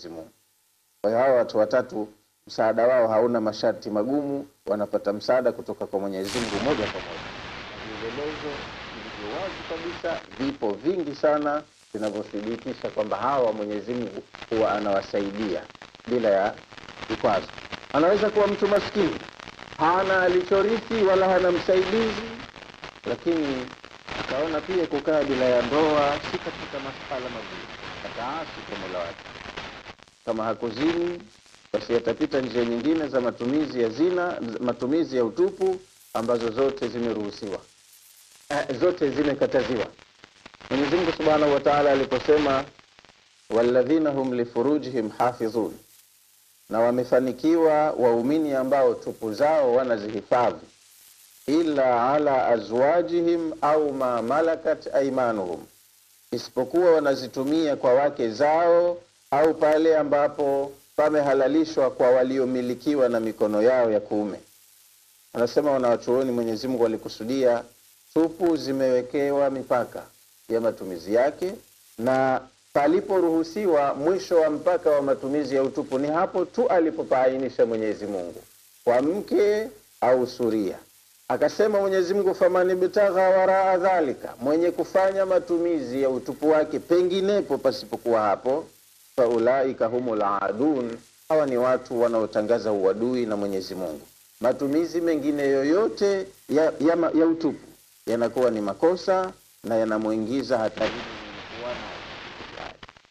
Mwenyezi Mungu. Kwa hiyo hawa watu watatu msaada wao hauna masharti magumu, wanapata msaada kutoka kwa Mwenyezi Mungu moja kwa moja. Vielelezo vilivyo wazi kabisa vipo vingi sana vinavyothibitisha kwamba hawa Mwenyezi Mungu huwa anawasaidia bila ya vikwazo. Anaweza kuwa mtu maskini, hana alichorithi wala hana msaidizi, lakini akaona pia kukaa bila ya ndoa si katika masala mazuri, ataasi kwa Mola wake. Kama hakuzini basi yatapita njia nyingine za matumizi ya zina, matumizi ya utupu ambazo zote zimeruhusiwa, eh, zote zimekataziwa. Mwenyezi Mungu Subhanahu wa Ta'ala aliposema walladhina hum lifurujihim hafizun, na wamefanikiwa waumini ambao tupu zao wanazihifadhi, ila ala azwajihim au ma malakat aimanuhum, isipokuwa wanazitumia kwa wake zao au pale ambapo pamehalalishwa kwa waliomilikiwa na mikono yao ya kuume. Anasema wanawachuoni, Mwenyezi Mungu alikusudia tupu zimewekewa mipaka ya matumizi yake, na paliporuhusiwa mwisho wa mpaka wa matumizi ya utupu ni hapo tu alipopaainisha Mwenyezi Mungu kwa mke au suria. Akasema Mwenyezi Mungu, faman waraa dhalika, mwenye kufanya matumizi ya utupu wake penginepo pasipokuwa hapo faulaika humul aadun, hawa ni watu wanaotangaza uadui na Mwenyezi Mungu. Matumizi mengine yoyote ya, ya, ya, utupu yanakuwa ni makosa na yanamwingiza hatarini.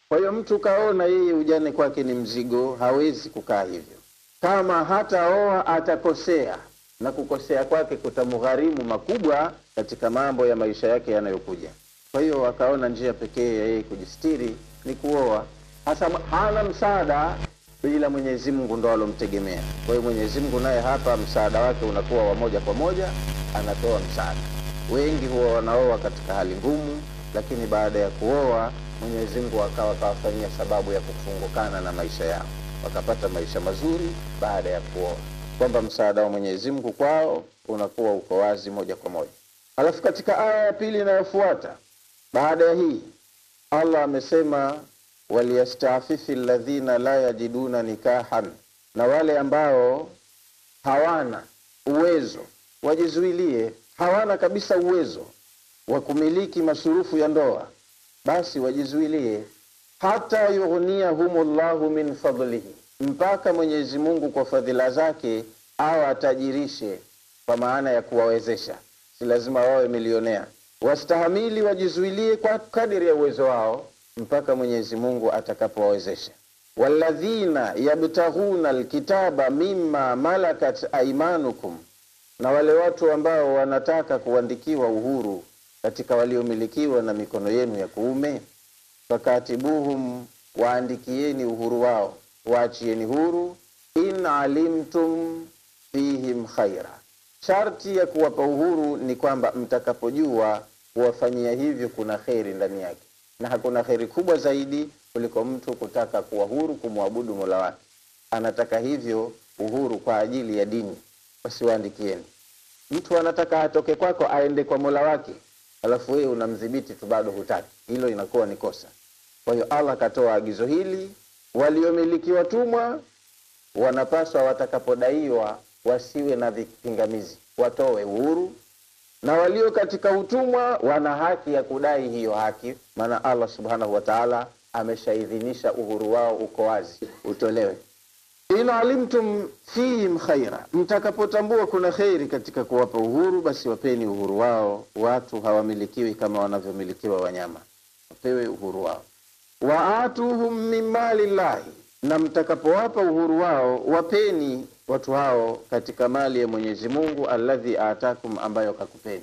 Kwa hiyo mtu kaona yeye ujane kwake ni mzigo, hawezi kukaa hivyo. Kama hataoa atakosea, na kukosea kwake kutamgharimu makubwa katika mambo ya maisha yake yanayokuja. Kwa hiyo akaona njia pekee ya yeye kujistiri ni kuoa. Hasa hana msaada bila Mwenyezi Mungu ndo alomtegemea. Kwa hiyo Mwenyezi Mungu naye hapa msaada wake unakuwa wa moja kwa moja, anatoa msaada. Wengi huwa wanaoa katika hali ngumu, lakini baada ya kuoa Mwenyezi Mungu akawa kawafanyia sababu ya kufungukana na maisha yao, wakapata maisha mazuri baada ya kuoa, kwamba msaada wa Mwenyezi Mungu kwao unakuwa uko wazi moja kwa moja. Alafu katika aya ya pili inayofuata baada ya hii Allah amesema waliyastafifi alladhina la yajiduna nikahan, na wale ambao hawana uwezo wajizuilie, hawana kabisa uwezo wa kumiliki masurufu ya ndoa, basi wajizuilie, hata yughniyahumullahu min fadlihi, mpaka Mwenyezi Mungu kwa fadhila zake awatajirishe, kwa maana ya kuwawezesha. Si lazima wawe milionea, wastahamili, wajizuilie kwa kadiri ya uwezo wao mpaka Mwenyezi Mungu atakapowawezesha. walladhina yabtaghuna alkitaba mimma malakat aimanukum, na wale watu ambao wanataka kuandikiwa uhuru katika waliomilikiwa na mikono yenu ya kuume, fakatibuhum, waandikieni uhuru wao, waachieni huru, in alimtum fihim khaira. Sharti ya kuwapa uhuru ni kwamba mtakapojua kuwafanyia hivyo kuna kheri ndani yake na hakuna kheri kubwa zaidi kuliko mtu kutaka kuwa huru kumwabudu mola wake. Anataka hivyo uhuru kwa ajili ya dini, wasiwaandikieni. Mtu anataka atoke kwako aende kwa mola wake, alafu wewe unamdhibiti tu, bado hutaki, hilo inakuwa ni kosa. Kwa hiyo Allah akatoa agizo hili, waliomiliki watumwa wanapaswa watakapodaiwa wasiwe na vipingamizi, watoe uhuru na walio katika utumwa wana haki ya kudai hiyo haki, maana Allah subhanahu wa taala ameshaidhinisha uhuru wao uko wazi, utolewe. In alimtum fihim khaira, mtakapotambua kuna kheri katika kuwapa uhuru, basi wapeni uhuru wao. Watu hawamilikiwi kama wanavyomilikiwa wanyama, wapewe uhuru wao. Waatuhum min mali llahi, na mtakapowapa uhuru wao wapeni watu hao katika mali ya Mwenyezi Mungu alladhi atakum, ambayo kakupeni.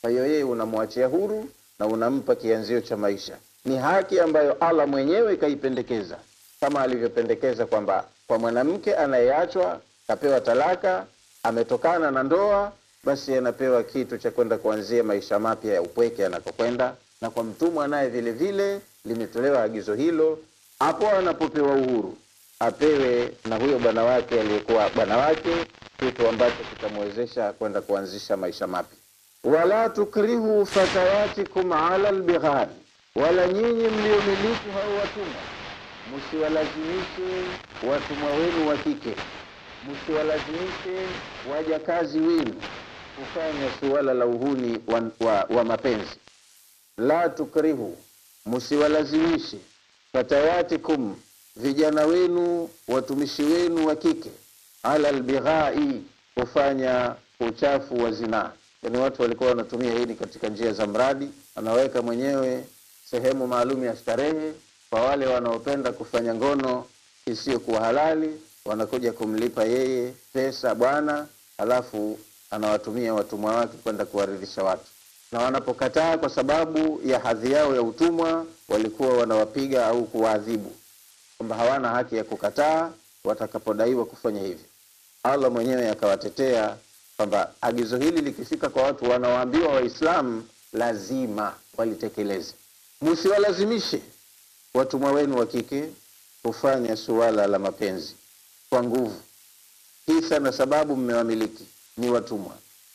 Kwa hiyo yeye unamwachia huru na unampa kianzio cha maisha. Ni haki ambayo Allah mwenyewe kaipendekeza, kama alivyopendekeza kwamba kwa mwanamke anayeachwa kapewa talaka, ametokana na ndoa, basi anapewa kitu cha kwenda kuanzia maisha mapya ya upweke anakokwenda, na kwa mtumwa naye vile vile limetolewa agizo hilo hapo anapopewa uhuru apewe na huyo bwana wake aliyekuwa bwana wake kitu ambacho kitamwezesha kwenda kuanzisha maisha mapya. Wala tukrihu fatayatikum ala lbighani, wala nyinyi mliomiliki hao watumwa msiwalazimishe watumwa wenu wa kike, msiwalazimishe wajakazi wenu kufanya suala la uhuni wa, wa, wa mapenzi. La tukrihu, msiwalazimishe fatayatikum, vijana wenu watumishi wenu wa kike, ala albighai, kufanya uchafu wa zinaa. Yani watu walikuwa wanatumia hili katika njia za mradi, anaweka mwenyewe sehemu maalum ya starehe kwa wale wanaopenda kufanya ngono isiyokuwa halali, wanakuja kumlipa yeye pesa bwana, halafu anawatumia watumwa wake kwenda kuwaridhisha watu, na wanapokataa kwa sababu ya hadhi yao ya utumwa, walikuwa wanawapiga au kuwaadhibu, kwamba hawana haki ya kukataa watakapodaiwa kufanya hivyo. Allah mwenyewe akawatetea kwamba agizo hili likifika kwa watu wanaoambiwa Waislamu lazima walitekeleze. Msiwalazimishe watumwa wenu wa kike kufanya suala la mapenzi kwa nguvu, kisa na sababu mmewamiliki ni watumwa.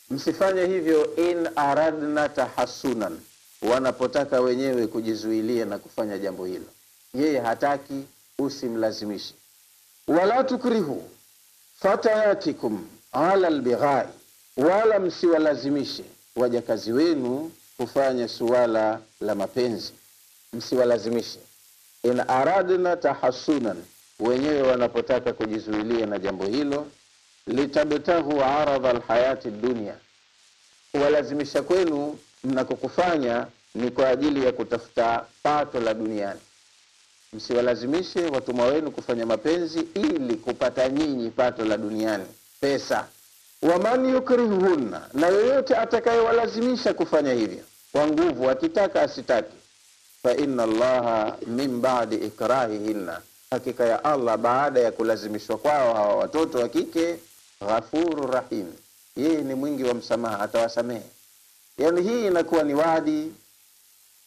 Msifanye hivyo in aradna tahassunan, wanapotaka wenyewe kujizuilia na kufanya jambo hilo. Yeye hataki, usimlazimishe. Wala tukrihu fatayatikum ala albighai, wala msiwalazimishe wajakazi wenu kufanya suala la mapenzi, msiwalazimishe. In aradna tahasunan wenyewe wanapotaka kujizuilia na jambo hilo. Litabtahu aradha lhayati dunia, kuwalazimisha kwenu mnakokufanya ni kwa ajili ya kutafuta pato la duniani. Msiwalazimishe watumwa wenu kufanya mapenzi ili kupata nyinyi pato la duniani, pesa. Waman yukrihuhunna, na yoyote atakayewalazimisha kufanya hivyo kwa nguvu, akitaka asitaki, fa inna Allaha min ba'di ikrahihinna, hakika ya Allah baada ya kulazimishwa kwao hawa watoto wa kike, ghafuru rahim, yeye ni mwingi wa msamaha, atawasamehe. Yani hii inakuwa ni wadi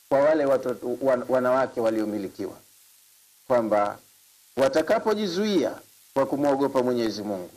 kwa wale watoto, wan, wanawake waliomilikiwa kwamba watakapojizuia kwa kumwogopa Mwenyezi Mungu,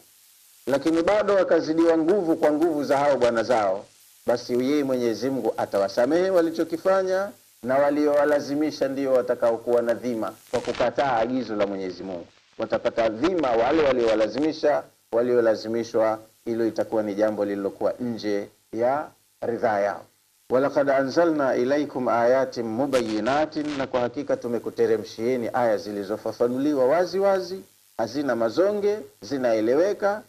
lakini bado wakazidiwa nguvu kwa nguvu za hao bwana zao, basi yeye Mwenyezi Mungu atawasamehe walichokifanya, na waliowalazimisha ndio watakaokuwa na dhima kwa kukataa agizo la Mwenyezi Mungu. Watapata dhima wale waliowalazimisha, waliolazimishwa, hilo itakuwa ni jambo lililokuwa nje ya ridhaa yao. Walakad anzalna ilaikum ayatin mubayinatin, na kwa hakika tumekuteremshieni aya zilizofafanuliwa wazi wazi, hazina mazonge, zinaeleweka.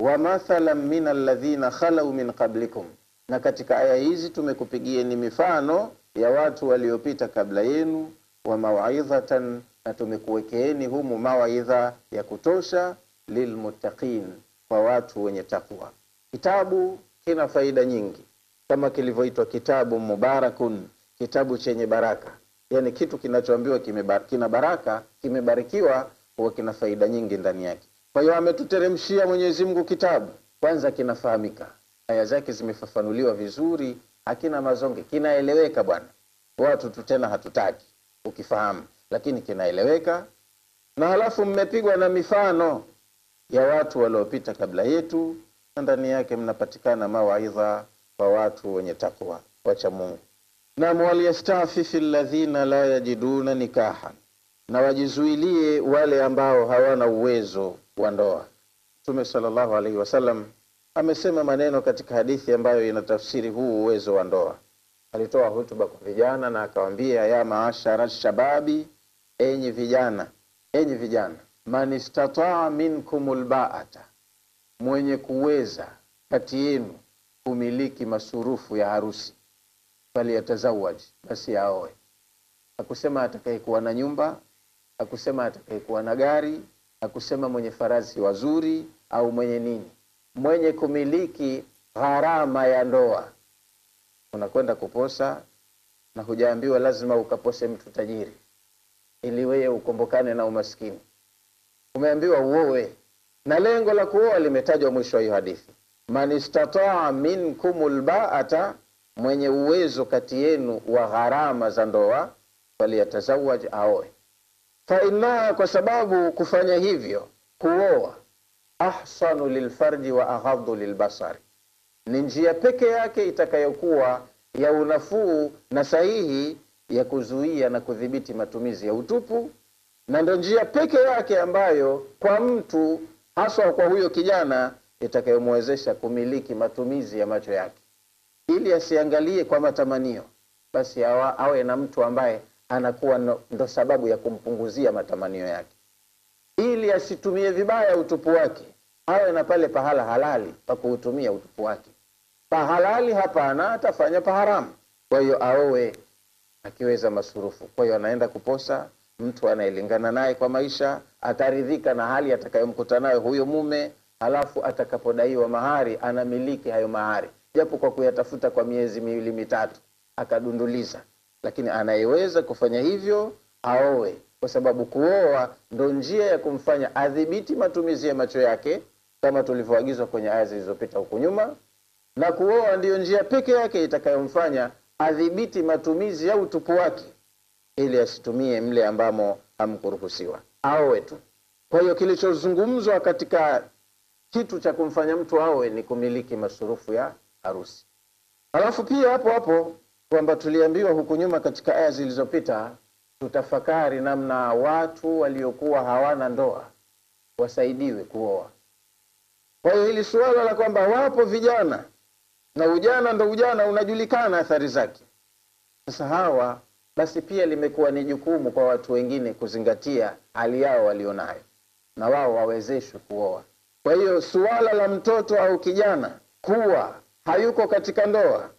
Wa mathalan min alladhina khalau min qablikum, na katika aya hizi tumekupigieni mifano ya watu waliopita kabla yenu. Wa mawaidhatan, na tumekuwekeeni humu mawaidha ya kutosha. Lilmuttaqin, kwa watu wenye takwa. Kitabu kina faida nyingi kama kilivyoitwa kitabu mubarakun, kitabu chenye baraka. Yani kitu kinachoambiwa kina baraka, kimebarikiwa, huwa kina faida nyingi ndani yake. Kwa hiyo ametuteremshia Mwenyezi Mungu kitabu, kwanza kinafahamika, aya zake zimefafanuliwa vizuri, hakina mazonge, kinaeleweka bwana. Watu tu tena hatutaki ukifahamu, lakini kinaeleweka, na halafu mmepigwa na mifano ya watu waliopita kabla yetu, na ndani yake mnapatikana mawaidha kwa watu wenye takwa wacha Mungu. Nam, walyastafifi alladhina la yajiduna nikahan, na wajizuilie wale ambao hawana uwezo wa ndoa. Mtume sallallahu alaihi wasallam amesema maneno katika hadithi ambayo inatafsiri huu uwezo wa ndoa. Alitoa hutuba kwa vijana na akawaambia, ya maashara shababi, enyi vijana, enyi vijana, man istataa minkum lbaata, mwenye kuweza kati yenu kumiliki masurufu ya harusi, bali faliyatazawaj, basi aoe. Hakusema atakayekuwa na nyumba, hakusema atakayekuwa na gari, hakusema mwenye farasi wazuri au mwenye nini, mwenye kumiliki gharama ya ndoa. Unakwenda kuposa na hujaambiwa lazima ukapose mtu tajiri ili wewe ukombokane na umaskini. Umeambiwa uoe, na lengo la kuoa limetajwa mwisho wa hiyo hadithi man istataa minkum lbaata, mwenye uwezo kati yenu wa gharama za ndoa, faliyatazawaj, aoe. Fainnaha, kwa sababu kufanya hivyo kuoa, ahsanu lilfarji wa aghadhu lilbasari, ni njia peke yake itakayokuwa ya unafuu na sahihi ya kuzuia na kudhibiti matumizi ya utupu na ndo njia peke yake ambayo kwa mtu haswa kwa huyo kijana itakayomwezesha kumiliki matumizi ya macho yake, ili asiangalie kwa matamanio, basi awa, awe na mtu ambaye anakuwa no, ndo sababu ya kumpunguzia matamanio yake, ili asitumie vibaya utupu wake, awe na pale pahala halali pa kuutumia utupu wake. Pahalali hapana, atafanya paharamu. Kwa hiyo aowe akiweza masurufu. Kwa hiyo anaenda kuposa mtu anayelingana naye kwa maisha, ataridhika na hali atakayomkuta nayo huyo mume, halafu atakapodaiwa mahari anamiliki hayo mahari, japo kwa kuyatafuta kwa miezi miwili mitatu akadunduliza. Lakini anayeweza kufanya hivyo aowe, kwa sababu kuoa ndo njia ya kumfanya adhibiti matumizi ya macho yake, kama tulivyoagizwa kwenye aya zilizopita huku nyuma, na kuoa ndiyo njia peke yake itakayomfanya adhibiti matumizi ya utupu wake ili asitumie mle ambamo hamkuruhusiwa, aowe tu. Kwa hiyo kilichozungumzwa katika kitu cha kumfanya mtu awe ni kumiliki masurufu ya harusi. Alafu pia hapo hapo kwamba tuliambiwa huku nyuma katika aya zilizopita tutafakari namna watu waliokuwa hawana ndoa wasaidiwe kuoa. Kwa hiyo hili suala la kwamba wapo vijana na ujana ndo ujana unajulikana athari zake. Sasa hawa basi pia limekuwa ni jukumu kwa watu wengine kuzingatia hali yao walionayo, na wao wawezeshwe kuoa. Kwa hiyo suala la mtoto au kijana kuwa hayuko katika ndoa,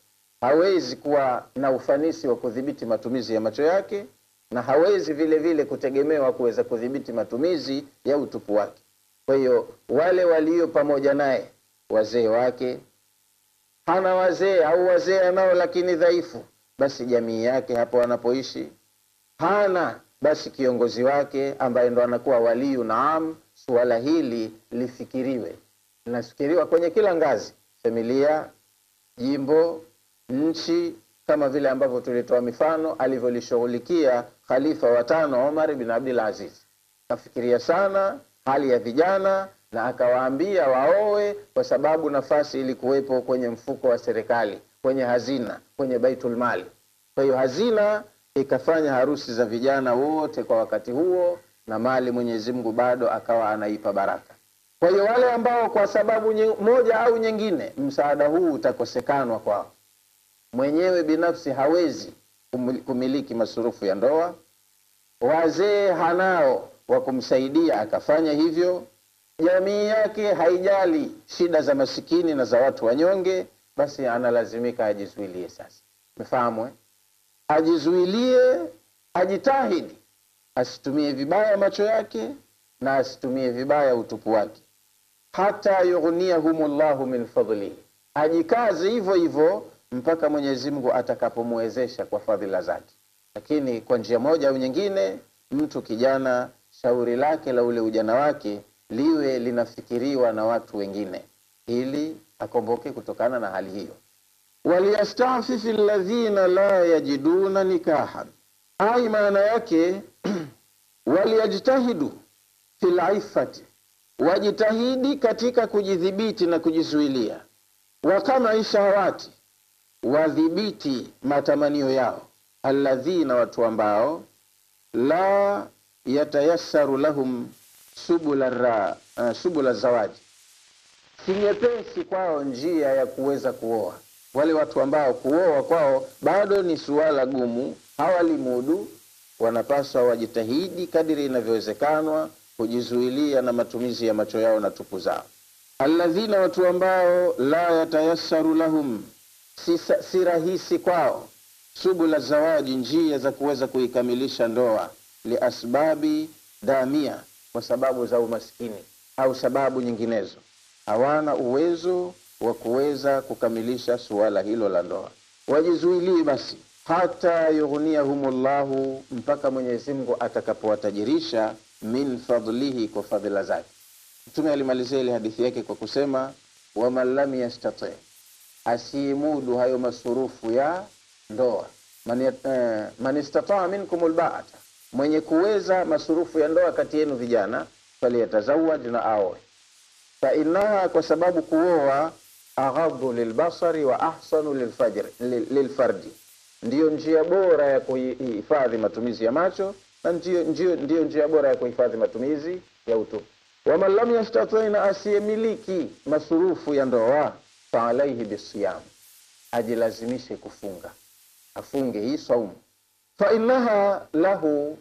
hawezi kuwa na ufanisi wa kudhibiti matumizi ya macho yake, na hawezi vile vile kutegemewa kuweza kudhibiti matumizi ya utupu wake. Kwa hiyo wale walio pamoja naye, wazee wake hana wazee au wazee anao lakini dhaifu, basi jamii yake hapo anapoishi hana, basi kiongozi wake ambaye ndo anakuwa waliyu naam. Suala hili lifikiriwe, linafikiriwa kwenye kila ngazi, familia, jimbo, nchi, kama vile ambavyo tulitoa mifano alivyolishughulikia khalifa watano Omar bin Abdul Aziz. Kafikiria sana hali ya vijana na akawaambia waowe kwa sababu nafasi ilikuwepo kwenye mfuko wa serikali, kwenye hazina, kwenye baitulmali. Kwa hiyo hazina ikafanya harusi za vijana wote kwa wakati huo, na mali Mwenyezi Mungu bado akawa anaipa baraka. Kwa hiyo wale ambao kwa sababu moja au nyingine msaada huu utakosekanwa kwao, mwenyewe binafsi hawezi kumiliki masurufu ya ndoa, wazee hanao wa kumsaidia akafanya hivyo jamii yake haijali shida za masikini na za watu wanyonge, basi analazimika ajizuilie. Sasa umefahamu eh? Ajizuilie, ajitahidi asitumie vibaya macho yake na asitumie vibaya utupu wake, hata yughniyahum llahu min fadlihi, ajikaze hivyo hivyo mpaka Mwenyezi Mungu atakapomwezesha kwa fadhila zake. Lakini kwa njia moja au nyingine, mtu kijana, shauri lake la ule ujana wake liwe linafikiriwa na watu wengine ili akomboke kutokana na hali hiyo. Waliyastafifi alladhina la yajiduna nikahan, ai maana yake waliyajtahidu fi lifati, wajitahidi katika kujidhibiti na kujizuilia, wakama shahawati, wadhibiti matamanio yao, alladhina, watu ambao la yatayassaru lahum subula, ra, uh, subula zawaji, si nyepesi kwao njia ya kuweza kuoa. Wale watu ambao kuoa kwao bado ni suala gumu, hawalimudu, wanapaswa wajitahidi kadiri inavyowezekanwa kujizuilia na matumizi ya macho yao na tupu zao. Alladhina, watu ambao la yatayassaru lahum, si, si rahisi kwao. Subula zawaji, njia za kuweza kuikamilisha ndoa, liasbabi damia, kwa sababu za umaskini au sababu nyinginezo, hawana uwezo wa kuweza kukamilisha suala hilo la ndoa. Wajizuilii basi, hata yughniyahumullahu, mpaka Mwenyezi Mungu atakapowatajirisha min fadlihi, kwa fadhila zake. Mtume alimalizia ile hadithi yake kwa kusema waman lam yastati, asiimudu hayo masurufu ya ndoa man, eh, istataa minkum lbaata, mwenye kuweza masurufu ya ndoa kati yenu vijana, faliyatazawaj na aoe. Fainaha, kwa sababu kuoa aghadhu lilbasari wa ahsanu lilfajri- lilfardi, ndiyo njia bora ya kuhifadhi matumizi ya macho na ndiyo, ndio, ndiyo njia bora ya kuhifadhi matumizi ya utu. Waman lam yastati, na asiyemiliki masurufu ya ndoa, fa alaihi bisiyam, ajilazimishe kufunga, afunge hii saumu. Fa innaha lahu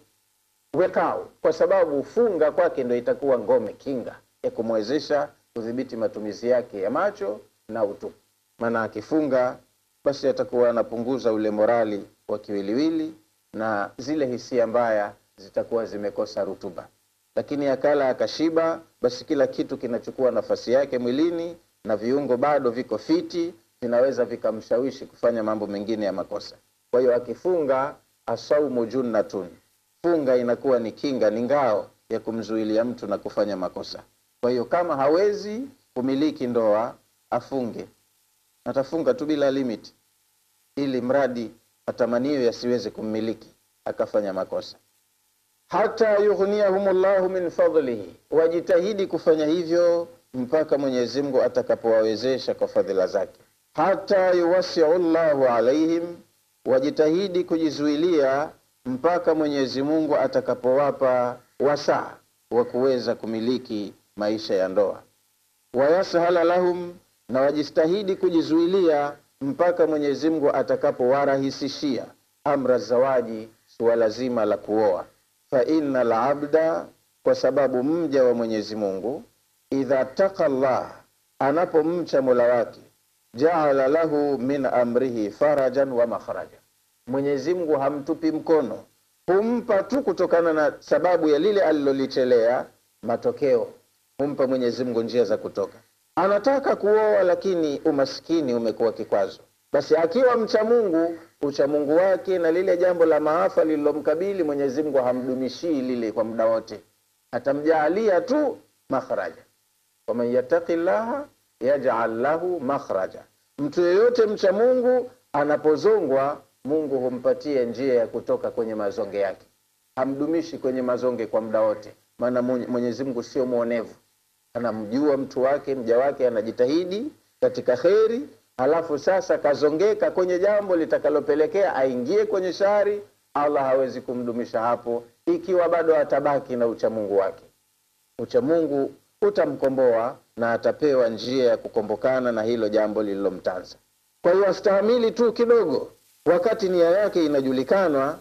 wekao, kwa sababu funga kwake ndo itakuwa ngome, kinga ya kumwezesha kudhibiti matumizi yake ya macho na utu. Maana akifunga basi atakuwa anapunguza ule morali wa kiwiliwili na zile hisia mbaya zitakuwa zimekosa rutuba. Lakini akala akashiba, basi kila kitu kinachukua nafasi yake mwilini na viungo bado viko fiti, vinaweza vikamshawishi kufanya mambo mengine ya makosa. Kwa hiyo akifunga, asaumu junnatun, funga inakuwa ni kinga, ni ngao ya kumzuilia mtu na kufanya makosa. Kwa hiyo kama hawezi kumiliki ndoa, afunge, atafunga tu bila limit, ili mradi matamanio yasiweze kummiliki akafanya makosa. Hata yughniyahum llahu min fadlihi, wajitahidi kufanya hivyo mpaka Mwenyezi Mungu atakapowawezesha kwa fadhila zake. Hata yuwasiu llahu alaihim, wajitahidi kujizuilia mpaka Mwenyezi Mungu atakapowapa wasaa wa kuweza kumiliki maisha ya ndoa. Wayashala lahum, na wajistahidi kujizuilia mpaka Mwenyezi Mungu atakapowarahisishia amra zawaji, suala zima la kuoa. Fa inna labda, kwa sababu mja wa Mwenyezi Mungu idha taka llah, anapomcha mola wake, jaala lahu min amrihi farajan wa makhraja, Mwenyezi Mungu hamtupi mkono, humpa tu kutokana na sababu ya lile alilolichelea matokeo, humpa Mwenyezi Mungu njia za kutoka. Anataka kuoa lakini umaskini umekuwa kikwazo, basi akiwa mcha Mungu, ucha Mungu wake na lile jambo la maafa lililomkabili, Mwenyezi Mungu hamdumishii lile kwa muda wote, atamjaalia tu makhraja. Waman yattaqi llaha yaj'al lahu makhraja, mtu yeyote mcha Mungu anapozongwa, Mungu humpatia njia ya kutoka kwenye mazonge yake, hamdumishi kwenye mazonge kwa muda wote, maana Mwenyezi Mungu sio mwonevu anamjua mtu wake, mja wake anajitahidi katika kheri, halafu sasa kazongeka kwenye jambo litakalopelekea aingie kwenye shari. Allah hawezi kumdumisha hapo ikiwa bado atabaki na uchamungu wake. Uchamungu utamkomboa na atapewa njia ya kukombokana na hilo jambo lililomtanza. Kwa hiyo astahamili tu kidogo, wakati nia yake inajulikanwa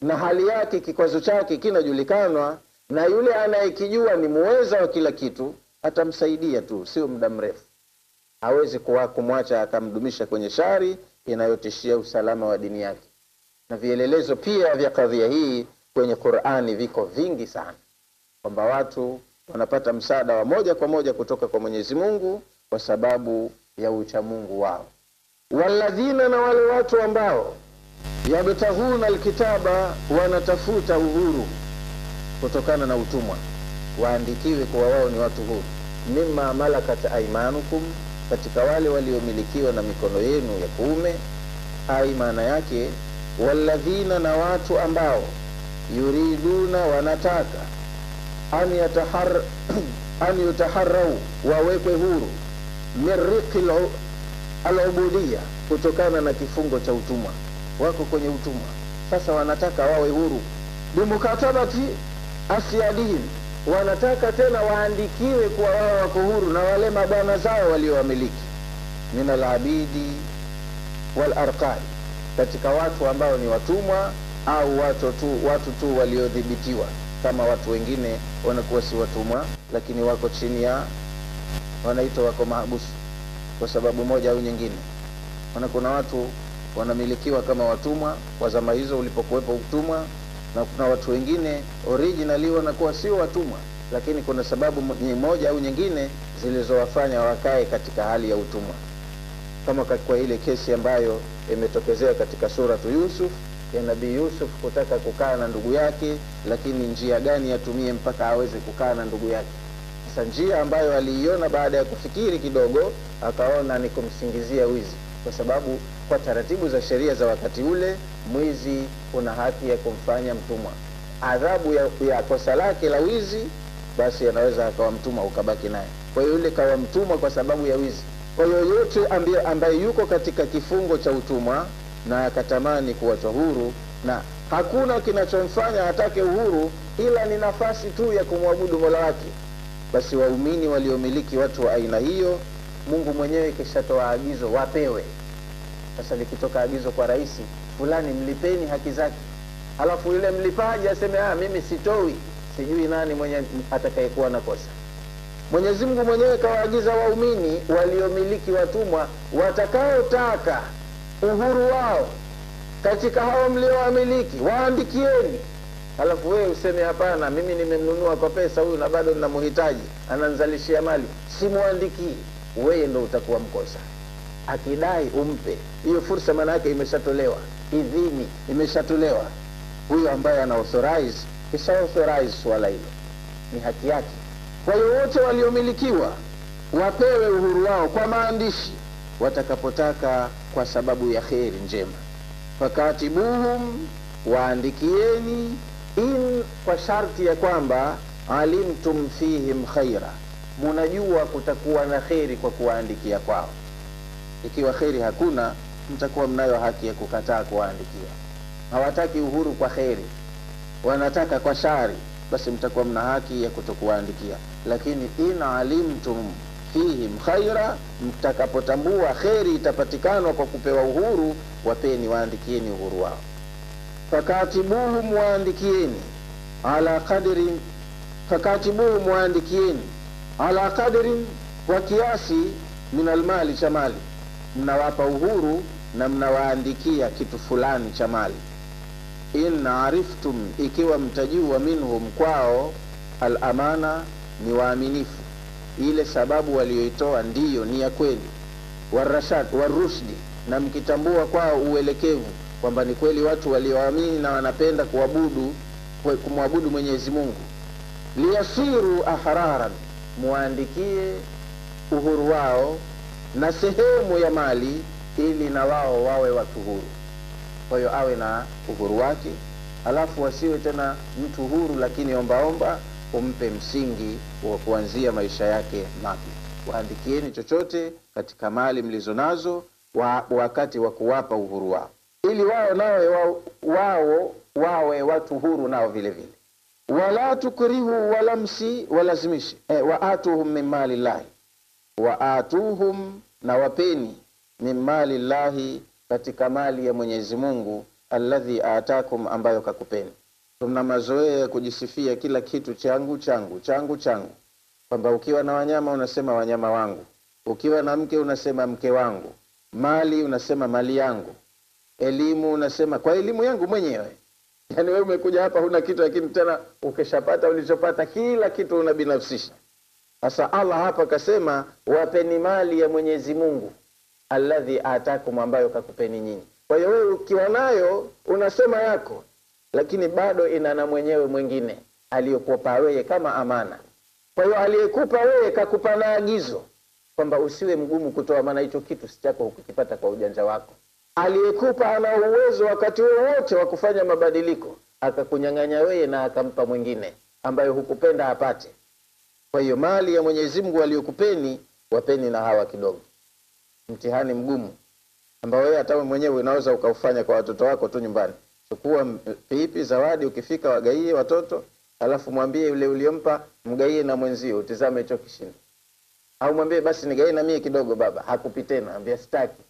na hali yake, kikwazo chake kinajulikanwa, na yule anayekijua ni muweza wa kila kitu atamsaidia tu, sio muda mrefu. Hawezi kuwa kumwacha akamdumisha kwenye shari inayotishia usalama wa dini yake. Na vielelezo pia vya kadhia hii kwenye Qur'ani viko vingi sana, kwamba watu wanapata msaada wa moja kwa moja kutoka kwa Mwenyezi Mungu kwa sababu ya uchamungu wao. Walladhina, na wale watu ambao yabtaghuna alkitaba, wanatafuta uhuru kutokana na utumwa waandikiwe kuwa wao ni watu huru. Mimma malakat aimanukum, katika wale waliomilikiwa na mikono yenu ya kuume. Ai, maana yake walladhina, na watu ambao yuriduna, wanataka an yatahar an yutaharau, wawekwe huru min riqi alubudia, kutokana na kifungo cha utumwa. Wako kwenye utumwa sasa, wanataka wawe huru bimukatabati asyadihim wanataka tena waandikiwe kuwa wao wako huru na wale mabwana zao waliowamiliki, min alabidi wal arqai, katika watu ambao ni watumwa au watu tu, watu tu waliodhibitiwa. Kama watu wengine wanakuwa si watumwa, lakini wako chini ya, wanaitwa wako mahabusu kwa sababu moja au nyingine. Maana kuna watu wanamilikiwa kama watumwa kwa zama hizo ulipokuwepo utumwa na kuna watu wengine originally wanakuwa sio watumwa, lakini kuna sababu moja au nyingine zilizowafanya wakae katika hali ya utumwa, kama kwa ile kesi ambayo imetokezea katika suratu Yusuf ya Nabii Yusuf kutaka kukaa na ndugu yake, lakini njia gani atumie mpaka aweze kukaa na ndugu yake. Sasa njia ambayo aliiona baada ya kufikiri kidogo, akaona ni kumsingizia wizi, kwa sababu kwa taratibu za sheria za wakati ule mwizi una haki ya kumfanya mtumwa. Adhabu ya, ya kosa lake la wizi, basi anaweza akawa mtumwa ukabaki naye. Kwa hiyo yule kawa mtumwa kwa sababu ya wizi. Kwa hiyo yote ambaye, yuko katika kifungo cha utumwa na akatamani kuwachwa huru na hakuna kinachomfanya atake uhuru ila ni nafasi tu ya kumwabudu mola wake basi waumini waliomiliki watu wa aina hiyo mungu mwenyewe kishatoa agizo wapewe. Sasa likitoka agizo kwa rais fulani mlipeni haki zake. Alafu yule mlipaji aseme ah, mimi sitoi. Sijui nani mwenye atakayekuwa na kosa. Mwenyezi mungu mwenyewe kawaagiza waumini waliomiliki watumwa watakaotaka uhuru wao katika hao mliowamiliki waandikieni. Alafu wewe useme hapana mimi nimemnunua kwa pesa huyu na bado ninamhitaji ananzalishia mali simwandikii weye ndo utakuwa mkosa. Akidai umpe hiyo fursa maana yake imeshatolewa. Idhini imeshatolewa. Huyo ambaye ana authorize kisha authorize swala hilo. Ni haki yake. Kwa hiyo wote waliomilikiwa wapewe uhuru wao kwa maandishi watakapotaka kwa sababu ya kheri njema. Fakatibuhum waandikieni in kwa sharti ya kwamba alimtum fihim khaira munajua kutakuwa na kheri kwa kuwaandikia kwao. Ikiwa kheri hakuna mtakuwa mnayo haki ya kukataa kuwaandikia. Hawataki uhuru kwa kheri. Wanataka kwa shari basi mtakuwa mna haki ya kutokuwaandikia. Lakini in alimtum fihim khaira mtakapotambua kheri itapatikanwa kwa kupewa uhuru wapeni waandikieni uhuru wao. Fakatibuhum waandikieni. Ala kadri fakatibuhum waandikieni ala qadrin kwa kiasi min almali cha mali. Mnawapa uhuru na mnawaandikia kitu fulani cha mali. In ariftum ikiwa mtajua minhum kwao alamana ni waaminifu. Ile sababu walioitoa ndiyo ni ya kweli. Warashad warushdi na mkitambua kwao uelekevu kwamba ni kweli watu walioamini na wanapenda kuabudu kumwabudu mwenyezi mungu. Liyasiru ahraran muwaandikie uhuru wao na sehemu ya mali ili na wao wawe watu huru. Kwa hiyo awe na uhuru wake alafu wasiwe tena mtu huru lakini ombaomba umpe msingi wa kuanzia maisha yake mapya. Waandikieni chochote katika mali mlizo nazo wa, wakati wa kuwapa uhuru wao. Ili wao nawe wao, wao wawe watu huru nao vile vile wala tukrihu wala msi walazimishe eh, waatuhum min mali llahi waatuhum na wapeni min mali llahi katika mali ya mwenyezi mungu alladhi atakum ambayo kakupeni. Tuna mazoea ya kujisifia kila kitu changu changu changu changu. Kwamba ukiwa na wanyama unasema wanyama wangu. Ukiwa na mke unasema mke wangu. Mali unasema mali yangu. Elimu unasema kwa elimu yangu mwenyewe yaani wewe umekuja hapa huna kitu lakini tena ukishapata ulichopata kila kitu unabinafsisha. Sasa allah hapa akasema wapeni mali ya mwenyezi mungu alladhi atakum ambayo kakupeni nyinyi. Kwa hiyo wewe ukiwa nayo unasema yako lakini bado ina na mwenyewe mwingine aliyokupa wewe kama amana. Kwa hiyo aliyekupa wewe kakupa na agizo kwamba usiwe mgumu kutoa maana hicho kitu si chako kwa ujanja wako aliyekupa ana uwezo wakati wowote wa kufanya mabadiliko akakunyang'anya wewe na akampa mwingine ambayo hukupenda apate. Kwa hiyo mali ya mwenyezi mungu aliyokupeni wapeni na hawa kidogo. Mtihani mgumu ambao wewe hata mwenyewe unaweza ukaufanya kwa watoto wako tu nyumbani. Chukua pipi zawadi ukifika wagaie watoto alafu mwambie yule uliompa mgaie na mwenzio utizame hicho kishindo. Au mwambie basi nigaie na mie kidogo baba. Hakupi tena ambia sitaki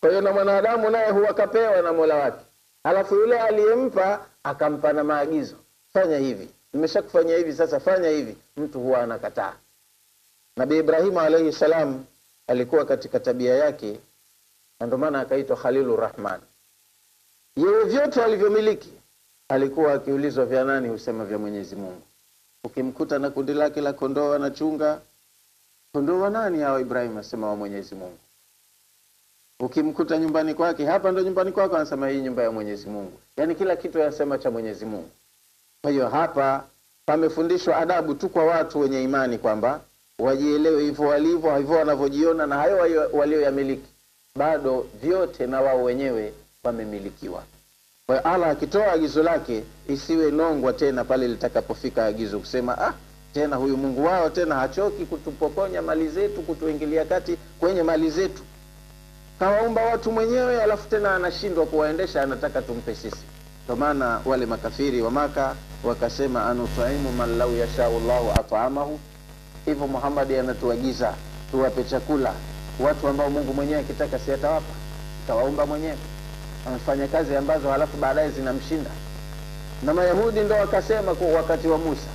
kwa hiyo na mwanadamu naye huwa kapewa na mola wake. Alafu yule aliyempa akampa na maagizo. Fanya hivi. Nimeshakufanyia hivi sasa fanya hivi. Mtu huwa anakataa. Nabi ibrahimu alaihi salam alikuwa katika tabia yake na ndio maana akaitwa khalilu rahman. Yeye vyote alivyomiliki alikuwa akiulizwa vya nani husema vya mwenyezi mungu. Ukimkuta na kundi lake la kondoo anachunga kondoo wa nani hawa ibrahim asema wa mwenyezi mungu ukimkuta nyumbani kwake hapa ndo nyumbani kwako anasema hii nyumba ya mwenyezi mungu. Yaani kila kitu anasema cha mwenyezi mungu. Kwa hiyo hapa pamefundishwa adabu tu kwa watu wenye imani kwamba wajielewe hivyo walivyo hivyo wanavyojiona na hayo walioyamiliki bado vyote na wao wenyewe wamemilikiwa. Kwa hiyo allah akitoa agizo lake isiwe nongwa tena pale litakapofika agizo kusema ah tena huyu mungu wao tena hachoki kutupokonya mali zetu kutuingilia kati kwenye mali zetu kawaumba watu mwenyewe alafu tena anashindwa kuwaendesha anataka tumpe sisi Ndio maana wale makafiri wa Maka wakasema, anutaimu man lau yashau llahu atamahu, hivyo muhamadi anatuagiza tuwape chakula watu ambao Mungu mwenyewe akitaka si atawapa, Kawaumba mwenyewe. Amefanya kazi ambazo halafu baadaye zinamshinda. Na Mayahudi ndo wakasema kwa wakati wa Musa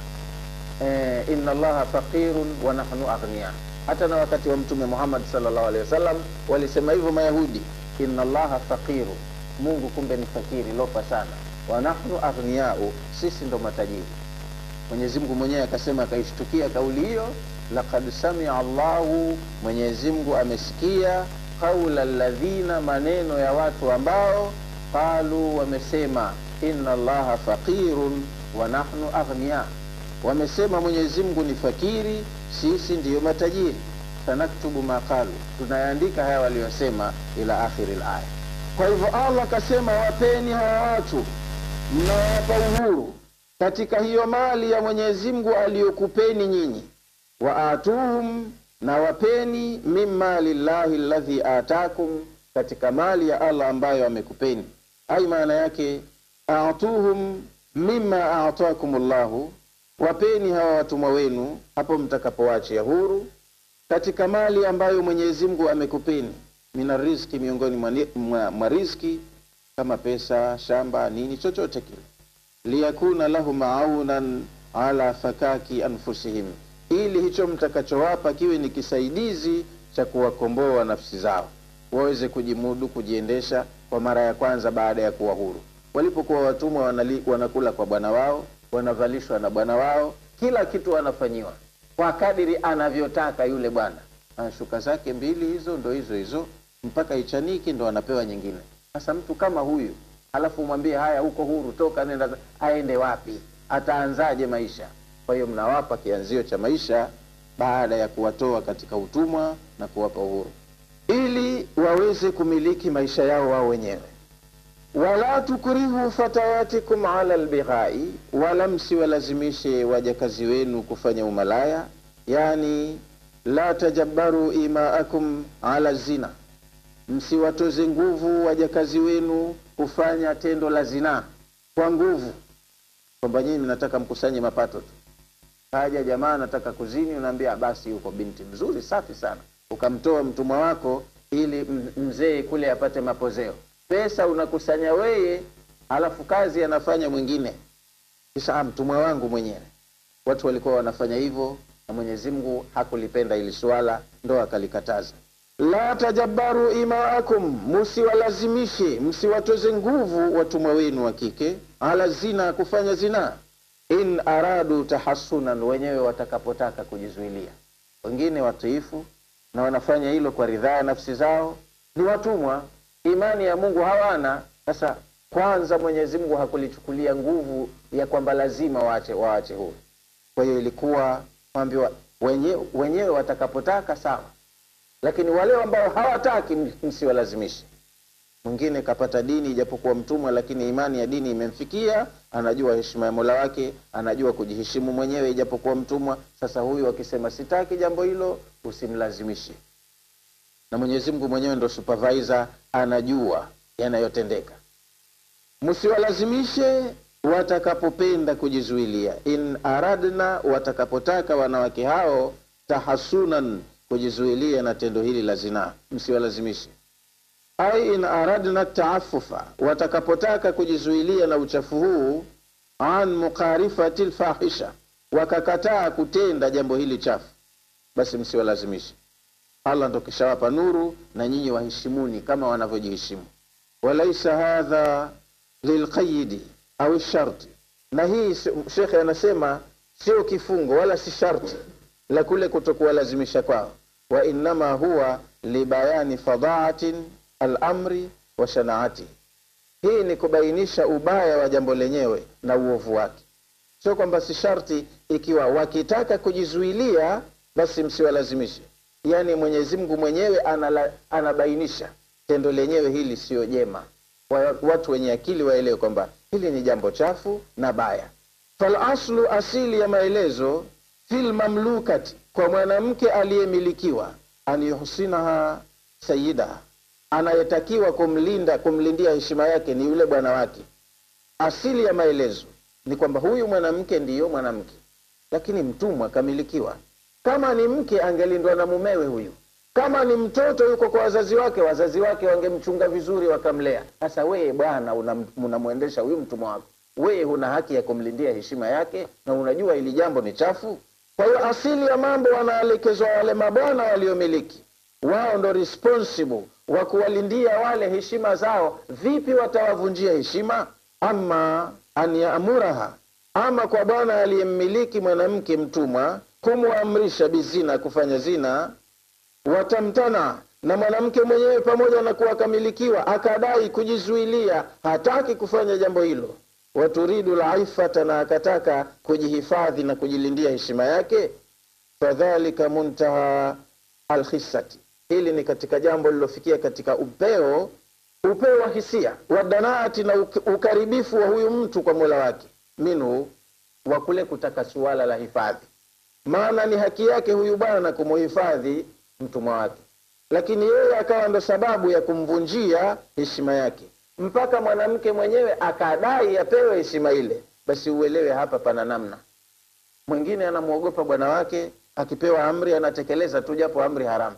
e, inna allaha faqirun wa nahnu aghnia. Hata na wakati wa Mtume Muhammad sallallahu alaihi wasallam walisema hivyo Mayahudi, inna allaha faqirun, Mungu kumbe ni fakiri lopa sana, wa nahnu aghniyau, sisi ndo matajiri. Mwenyezi Mungu mwenyewe akasema, akaishtukia kauli hiyo, laqad samia Allahu, Mwenyezi Mungu amesikia qaula ladhina, maneno ya watu ambao qalu, wamesema inna allaha faqirun wa nahnu aghniya, wamesema Mwenyezi Mungu ni fakiri, sisi ndiyo matajiri. Sanaktubu maqalu, tunayaandika haya waliyosema, ila akhiri laya. Kwa hivyo Allah akasema, wapeni hawa watu mnawapa uhuru katika hiyo mali ya Mwenyezi Mungu aliyokupeni nyinyi, wa atuhum, na wapeni min mali llahi alladhi atakum, katika mali ya Allah ambayo amekupeni. Ai, maana yake atuhum mimma atakum llahu, wapeni hawa watumwa wenu hapo mtakapowaachia huru katika mali ambayo Mwenyezi Mungu amekupeni, mina riski miongoni mwa, riziki kama pesa, shamba, nini, chochote kile. Liyakuna lahum aunan ala fakaki anfusihim, ili hicho mtakachowapa kiwe ni kisaidizi cha kuwakomboa nafsi zao, waweze kujimudu, kujiendesha kwa mara ya kwanza baada ya kuwa huru. Walipokuwa watumwa, wanakula kwa bwana wao, wanavalishwa na bwana wao, kila kitu wanafanyiwa kwa kadiri anavyotaka yule bwana. Shuka zake mbili hizo ndo hizo hizo mpaka ichaniki, ndo anapewa nyingine. Sasa mtu kama huyu alafu mwambie haya, huko huru, toka nenda, aende wapi? Ataanzaje maisha? Kwa hiyo mnawapa kianzio cha maisha baada ya kuwatoa katika utumwa na kuwapa uhuru, ili waweze kumiliki maisha yao wao wenyewe. Wala tukrihu fatayatikum ala lbighai, wala msiwalazimishe wajakazi wenu kufanya umalaya, yani la tajabaru imaakum ala zina msiwatoze nguvu wajakazi wenu kufanya tendo la zinaa kwa nguvu, kwamba nyinyi mnataka mkusanye mapato tu. Kaja jamaa anataka kuzini, unaambia basi, yuko binti mzuri safi sana, ukamtoa mtumwa wako ili mzee kule apate mapozeo. Pesa unakusanya weye, alafu kazi anafanya mwingine, kisha mtumwa wangu mwenyewe. Watu walikuwa wanafanya hivyo, na Mwenyezi Mungu hakulipenda ili swala, ndo akalikataza. La tajabaru imaakum, musiwalazimishe msiwatoze nguvu watumwa wenu wa kike, ala zina, kufanya zinaa, In aradu tahassunan, wenyewe watakapotaka kujizuilia. Wengine watiifu na wanafanya hilo kwa ridhaa ya nafsi zao, ni watumwa, imani ya Mungu hawana. Sasa kwanza, Mwenyezi Mungu hakulichukulia nguvu ya kwamba lazima waache waache huo. Kwa hiyo ilikuwa kwambiwa wenyewe, wenyewe watakapotaka sawa lakini wale ambao hawataki msiwalazimishe. Mwingine kapata dini ijapokuwa mtumwa, lakini imani ya dini imemfikia, anajua heshima ya Mola wake, anajua kujiheshimu mwenyewe ijapokuwa mtumwa. Sasa huyu akisema sitaki jambo hilo, usimlazimishe. Na Mwenyezi Mungu mwenyewe ndo supervisor, anajua yanayotendeka. Msiwalazimishe watakapopenda kujizuilia, in aradna, watakapotaka wanawake hao tahasunan kujizuilia na tendo hili la zinaa, msiwalazimishe. Ai in aradna taafufa, watakapotaka kujizuilia na uchafu huu, an mukarifati lfahisha, wakakataa kutenda jambo hili chafu, basi msiwalazimishe. Allah ndo kishawapa nuru, na nyinyi waheshimuni kama wanavyojiheshimu. Walaisa hadha lilqayidi au sharti, na hii shekhe anasema sio kifungo wala si sharti la kule kutokuwalazimisha kwao, wa innama huwa libayani fadaatin alamri wa shanaati. Hii ni kubainisha ubaya wa jambo lenyewe na uovu wake, sio kwamba si sharti. Ikiwa wakitaka kujizuilia, basi msiwalazimishe. Yaani Mwenyezi Mungu mwenyewe anala, anabainisha tendo lenyewe hili siyo jema. Watu wenye akili waelewe kwamba hili ni jambo chafu na baya. Falaslu, asili ya maelezo fil mamlukati, kwa mwanamke aliyemilikiwa, an yuhsinaha anayetakiwa kumlinda kumlindia heshima yake ni yule bwana wake. asili ya maelezo ni kwamba huyu mwanamke ndiyo mwanamke lakini mtumwa kamilikiwa kama ni mke angelindwa na mumewe huyu. Kama ni mtoto yuko kwa wazazi wake wazazi wake wangemchunga vizuri wakamlea. Sasa wewe bwana unamwendesha huyu mtumwa wako. Wewe huna haki ya kumlindia heshima yake na unajua hili jambo ni chafu. Kwa hiyo asili ya mambo wanaelekezwa wale mabwana waliomiliki. Wao ndo responsible wa kuwalindia wale heshima zao. Vipi watawavunjia heshima? Ama an yaamuraha ama kwa bwana aliyemmiliki mwanamke mtumwa kumwamrisha bizina kufanya zina watamtana na mwanamke mwenyewe pamoja na kuwakamilikiwa akadai kujizuilia hataki kufanya jambo hilo. Waturidu laifata na akataka kujihifadhi na kujilindia heshima yake. Fadhalika muntaha alkhisati hili ni katika jambo lilofikia katika upeo upeo wa hisia wa danaati na ukaribifu wa huyu mtu kwa mola wake. Minhu wa kule kutaka suala la hifadhi maana ni haki yake huyu bwana kumuhifadhi mtumwa wake. Lakini yeye akawa ndo sababu ya kumvunjia heshima yake. Mpaka mwanamke mwenyewe akadai apewe heshima ile basi uelewe hapa pana namna. Mwingine anamwogopa bwana wake akipewa amri anatekeleza tu japo amri haramu.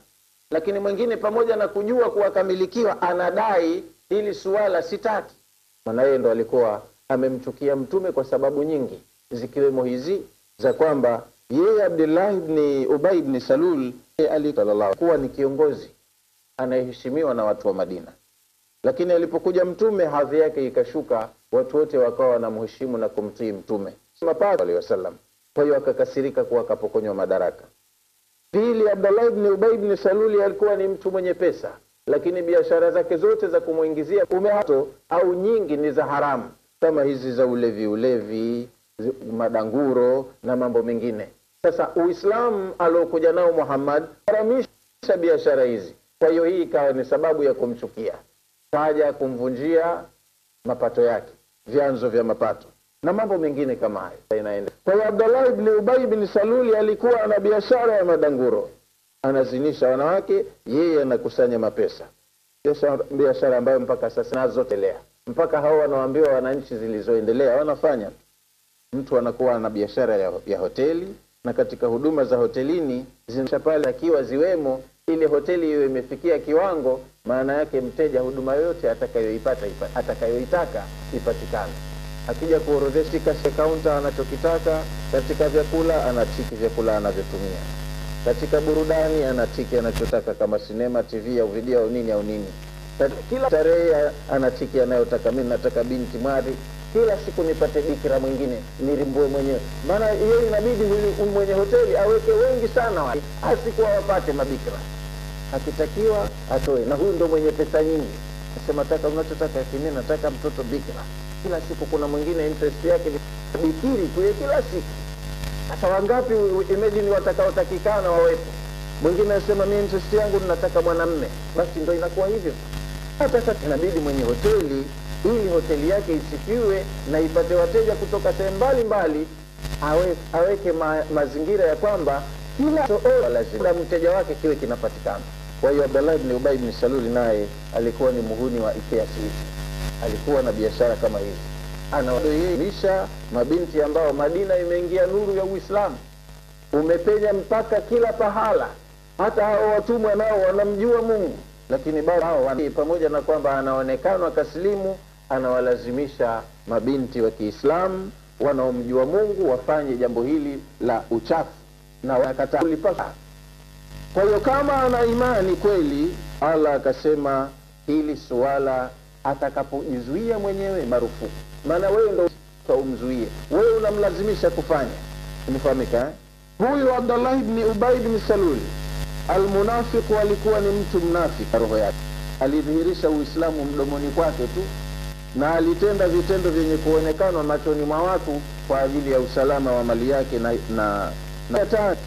Lakini mwingine pamoja na kujua kuwakamilikiwa anadai hili suala sitaki. Maana yeye ndo alikuwa amemchukia mtume kwa sababu nyingi zikiwemo hizi za kwamba yeye abdullah bni ubai bni salul alikuwa ni kiongozi anayeheshimiwa na watu wa madina. Lakini alipokuja mtume hadhi yake ikashuka watu wote wakawa wanamheshimu na kumtii mtume wasallam. Kwa hiyo akakasirika kuwa akapokonywa madaraka. Pili abdullah bni ubai bni saluli alikuwa ni mtu mwenye pesa lakini biashara zake zote za kumwingizia umehato au nyingi ni za haramu kama hizi za ulevi ulevi madanguro na mambo mengine sasa uislamu aliokuja nao muhammad haramisha biashara hizi. Kwa hiyo hii ikawa ni sababu ya kumchukia. Kaja kumvunjia mapato yake vyanzo vya mapato na mambo mengine kama hayo. Kwa hiyo abdullah bni ubai bn saluli alikuwa ana biashara ya madanguro. Anazinisha wanawake yeye anakusanya mapesa. Biashara ambayo mpaka sasa nazotelea mpaka hao wanaoambiwa wananchi zilizoendelea wanafanya. Mtu anakuwa ana biashara ya, ya hoteli na katika huduma za hotelini zinaisha pale akiwa ziwemo ili hoteli hiyo imefikia kiwango maana yake mteja huduma yoyote atakayoipata atakayoitaka ipatikane. Akija kuorodhesha kaunta anachokitaka katika vyakula anatiki vyakula anavyotumia. Katika burudani anatiki anachotaka kama sinema tv au video au nini au nini. Kila tarehe anatiki anayotaka. Mi nataka binti mwari kila siku nipate bikira mwingine nirimbue mwenyewe. Maana hiyo inabidi huyu mwenye hoteli aweke wengi sana asikuwa wapate mabikira. Akitakiwa atoe. Na huyu ndo mwenye pesa nyingi. Nasema taka unachotaka kimi nataka mtoto bikira. Kila siku kuna mwingine interest yake ni bikiri kuye kila siku. Sasa wangapi imagine watakaotakikana wawepo? Mwingine anasema mi interest yangu ninataka mwanamme. Basi ndo inakuwa hivyo. Hata sasa inabidi mwenye hoteli ili hoteli yake isifiwe na ipate wateja kutoka sehemu mbalimbali awe, aweke ma, mazingira ya kwamba kila lazima mteja wake kiwe kinapatikana. Kwa hiyo abdallah ibn Ubay ibn saluli naye alikuwa ni muhuni wa Ikea hichi alikuwa na biashara kama hizi. Anaisha mabinti ambao madina imeingia nuru ya uislamu. Umepenya mpaka kila pahala. Hata hao watumwa nao wanamjua mungu. Lakini bado pamoja na kwamba anaonekana kaslimu anawalazimisha mabinti wa kiislamu wanaomjua mungu wafanye jambo hili la uchafu na wakata kwa hiyo kama ana imani kweli allah akasema hili suala atakapojizuia mwenyewe marufuku. Maana wewe ndo umzuie wewe unamlazimisha kufanya. Imefahamika eh? huyu abdallahi bni ubai bni saluli almunafiku alikuwa ni mtu mnafiki roho yake. Alidhihirisha uislamu mdomoni kwake tu na alitenda vitendo vyenye kuonekana machoni mwa watu kwa ajili ya usalama wa mali yake na, na, na tatu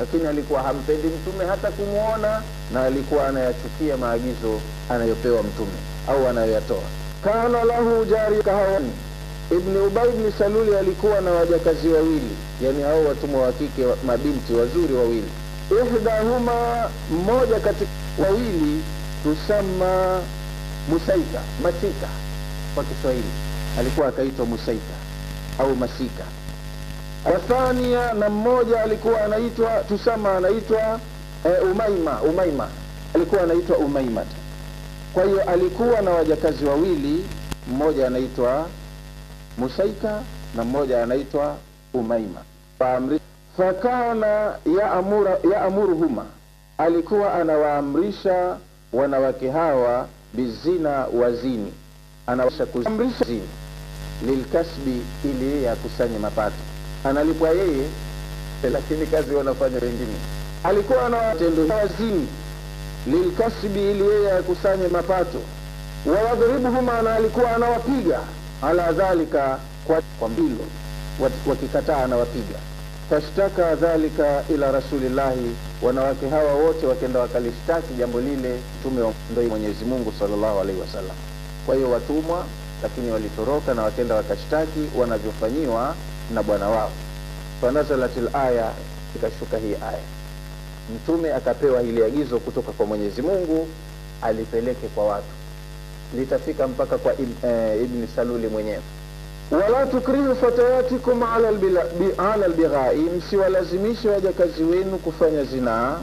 lakini alikuwa hampendi mtume hata kumwona na alikuwa anayachukia maagizo anayopewa mtume au anayoyatoa. Kana lahu jari kahawani. Ibni ubai bni saluli alikuwa na wajakazi wawili yani hao watumwa wa kike mabinti wazuri wawili. Ihdahuma mmoja katika wawili tusama musaika masika kwa kiswahili alikuwa akaitwa Musaika au Masika. Wathania na mmoja alikuwa anaitwa tusama anaitwa e, Umaima. Umaima alikuwa anaitwa Umaima. Kwa hiyo alikuwa na wajakazi wawili, mmoja anaitwa Musaika na mmoja anaitwa Umaima. Fakana yaamuruhuma, ya alikuwa anawaamrisha wanawake hawa bizina wazini, anawasha kuamrisha zini. Lilkasbi, ili yeye akusanye mapato, analipwa yeye, lakini kazi wanafanya wengine. Alikuwa anawatendo wazini lilkasbi, ili yeye akusanye mapato, wawadhribuhuma, na alikuwa anawapiga. Ala dhalika, kwa, kwa mbilo, wakikataa anawapiga. Fashtaka dhalika ila rasulillahi, wanawake hawa wote wakenda wakalishtaki jambo lile mtume wa Mwenyezi Mungu sallallahu alaihi wasallam. Kwa hiyo watumwa, lakini walitoroka na wakenda wakashtaki wanavyofanyiwa na bwana wao. Fanazalatil aya, ikashuka hii aya, mtume akapewa hili agizo kutoka kwa Mwenyezi Mungu alipeleke kwa watu, litafika mpaka kwa Ibn, e, Ibni Saluli mwenyewe wala tukrihu fatayatikum ala albighai, msiwalazimishe wajakazi wenu kufanya zinaa.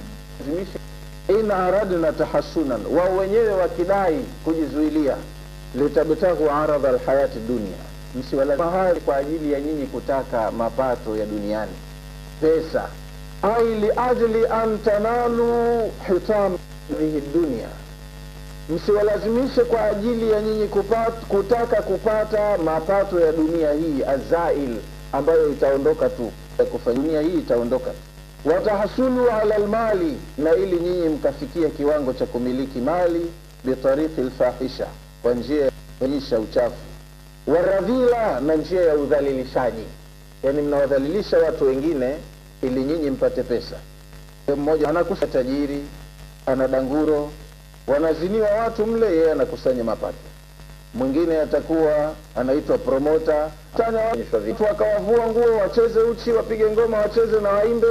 In aradna tahasunan, wao wenyewe wakidai kujizuilia. Litabtaghu aradha alhayati dunia, msiwalazimishe kwa ajili ya nyinyi kutaka mapato ya duniani, pesa. Ai liajli an tanalu hitam hadhihi dunia. Msiwalazimishe kwa ajili ya nyinyi kutaka kupata mapato ya dunia hii azail, ambayo itaondoka tu. Dunia hii itaondoka. Watahasulu ala lmali, na ili nyinyi mkafikia kiwango cha kumiliki mali bitariki lfahisha, kwa njia ya kuonyesha uchafu, waradhila, na njia ya udhalilishaji, yani mnawadhalilisha watu wengine ili nyinyi mpate pesa. Mmoja anakusa tajiri, ana danguro wanaziniwa watu mle, yeye anakusanya mapato. Mwingine atakuwa anaitwa promota, wakawavua nguo, wacheze uchi, wapige ngoma, wacheze na waimbe,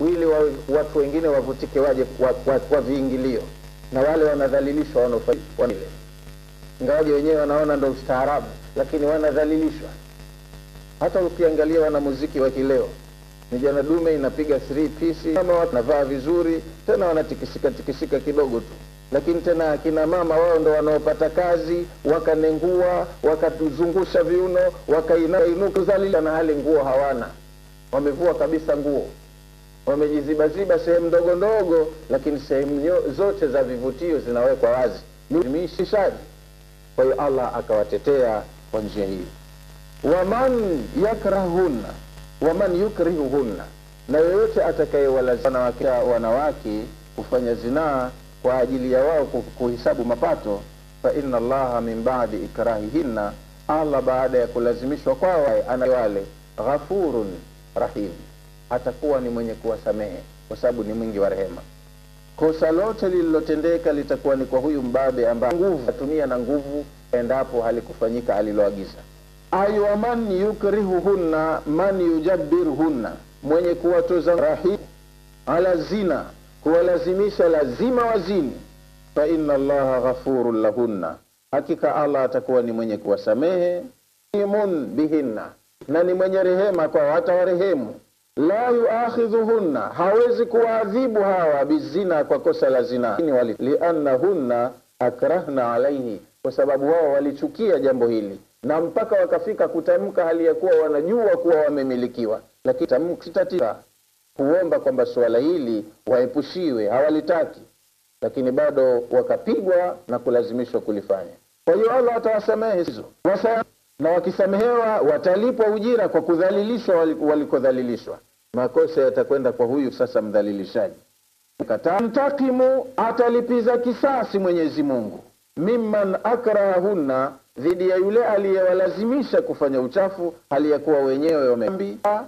ili wa, watu wengine wavutike waje kwa, kwa, kwa viingilio, na wale wanadhalilishwa wanaofanya ingawaje wenyewe wanaona ndo ustaarabu, lakini wanadhalilishwa. Hata ukiangalia wanamuziki wa kileo ni jana dume inapiga kama wanavaa vizuri, tena wanatikisika tikisika kidogo tu. Lakini tena akina mama wao ndo wanaopata kazi, wakanengua, wakatuzungusha viuno, wakainuka. Zalila, na hali nguo hawana, wamevua kabisa nguo, wamejizibaziba sehemu ndogo ndogo, lakini sehemu zote za vivutio zinawekwa wazi, nimishishaji. Kwa hiyo Allah akawatetea kwa njia hii, waman yakrahunna waman yukrihuhunna, na yoyote atakayewalazimisha wanawake kufanya zinaa kwa ajili ya wao kuhisabu mapato, fa inna allaha min ba'di ikrahihinna, Allah baada ya kulazimishwa kwao ana wale ghafurun rahim, atakuwa ni mwenye kuwasamehe kwa sababu ni mwingi wa rehema. Kosa lote lililotendeka litakuwa ni kwa huyu mbabe ambaye nguvu atumia na nguvu endapo halikufanyika aliloagiza. Aywa man yukrihuhunna man yujabbiruhunna, mwenye kuwatoza rahim ala zina kuwalazimisha lazima wazini, fa inna allaha ghafurun lahunna, hakika Allah atakuwa ni mwenye kuwasamehe. Imun bihinna, na ni mwenye rehema kwa atawarehemu. La yuakhidhuhunna, hawezi kuwaadhibu hawa bizina, kwa kosa la zina, liannahunna akrahna alaihi, kwa sababu wao walichukia jambo hili. Na mpaka wakafika kutamka hali ya kuwa wanajua kuwa wamemilikiwa, lakini tamkitatika kuomba kwamba suala hili waepushiwe, hawalitaki, lakini bado wakapigwa na kulazimishwa kulifanya. Kwa hiyo Allah atawasamehe hizo. Na wakisamehewa watalipwa ujira kwa kudhalilishwa walikodhalilishwa. Makosa yatakwenda kwa huyu sasa mdhalilishaji. Tantakimu, atalipiza kisasi Mwenyezi Mungu, mimman akrahahunna, dhidi ya yule aliyewalazimisha kufanya uchafu hali ya kuwa wenyewe wamebia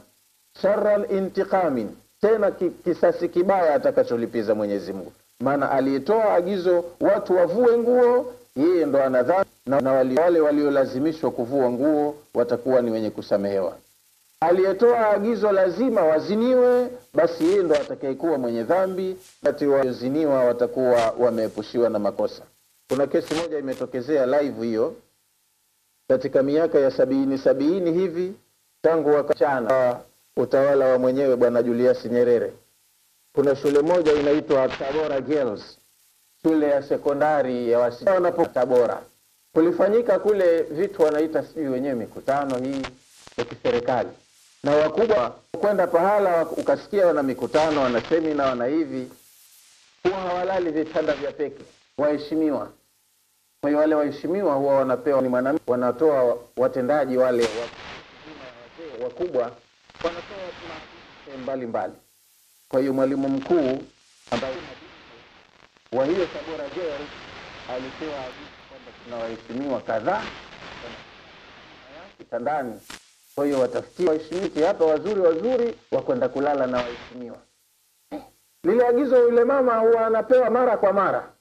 sharan intiqamin, tena kisasi kibaya atakacholipiza Mwenyezi Mungu. Maana aliyetoa agizo watu wavue nguo, yeye ndo anadhani, na, na wale waliolazimishwa kuvua nguo watakuwa ni wenye kusamehewa. Aliyetoa agizo lazima waziniwe, basi yeye ndo atakayekuwa mwenye dhambi, kati walioziniwa watakuwa wameepushiwa na makosa. Kuna kesi moja imetokezea live hiyo katika miaka ya sabini sabini hivi tangu wakachana utawala wa mwenyewe Bwana Julius Nyerere, kuna shule moja inaitwa Tabora Girls, shule ya sekondari ya wasichana Tabora. Kulifanyika kule vitu wanaita sijui wenyewe mikutano hii ya kiserikali, na wakubwa kwenda pahala ukasikia wana mikutano, wana semina, wana hivi, huwa hawalali vitanda vya peke, waheshimiwa. Kwa hiyo wale waheshimiwa huwa wanapewa ni mwanamke, wanatoa watendaji wale wa- wakubwa, wanatoa sehemu mbalimbali. Kwa hiyo mwalimu mkuu ambaye wa hiyo Tabora Girls alipewa kwamba kuna waheshimiwa kadhaa kitandani. Kwa hiyo watafutie waheshimike hapa wazuri wazuri wakwenda kulala na waheshimiwa. Lile agizo yule mama huwa anapewa mara kwa mara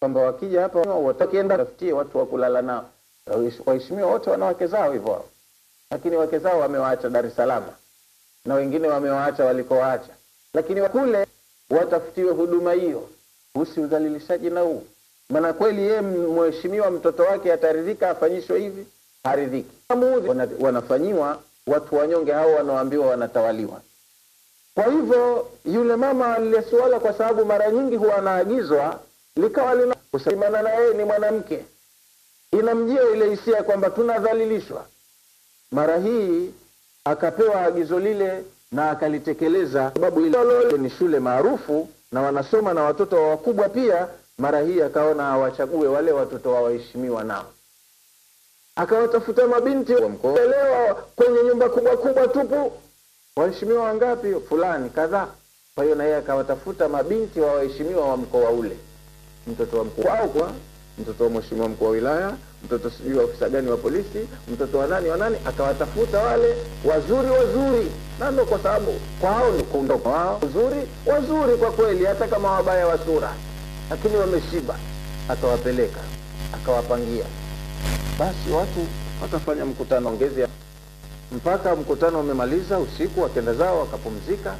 kwamba wakija hapa watakienda tafutie watu wa kulala nao. Waheshimiwa wote wana wake zao hivyo hao, lakini wake zao wamewaacha Dar es Salaam na wengine wamewaacha walikowaacha, lakini kule watafutiwe huduma hiyo. husi udhalilishaji na huu, maana kweli yeye mheshimiwa mtoto wake ataridhika afanyishwe hivi? Haridhiki. Wanafanyiwa watu wanyonge hao wanaoambiwa wanatawaliwa. Kwa hivyo yule mama aliyesuala, kwa sababu mara nyingi huwa anaagizwa likawa linakusimana na yeye ni mwanamke, inamjia ile hisia kwamba tunadhalilishwa. Mara hii akapewa agizo lile na akalitekeleza, sababu ile ni shule maarufu na wanasoma na watoto wa wakubwa pia. Mara hii akaona awachague wale watoto wawaheshimiwa nao akawatafuta mabinti elewa kwenye nyumba kubwa kubwa tupu, waheshimiwa wangapi? Fulani kadhaa. Kwa hiyo na yeye akawatafuta mabinti wa waheshimiwa wa mkoa ule, mtoto wa mkuu au kwa? Mtoto wa mheshimiwa mkuu wa wilaya, mtoto sijui wa ofisa gani wa polisi, mtoto wa nani wa nani, akawatafuta wale wazuri wazuri, na ndo kwa sababu kwao ni kundo kwao. Wazuri wazuri kwa kweli, hata kama wabaya wa sura, lakini wameshiba, akawapeleka akawapangia. Basi watu wakafanya mkutano ongezi mpaka mkutano umemaliza usiku, wakenda zao wakapumzika.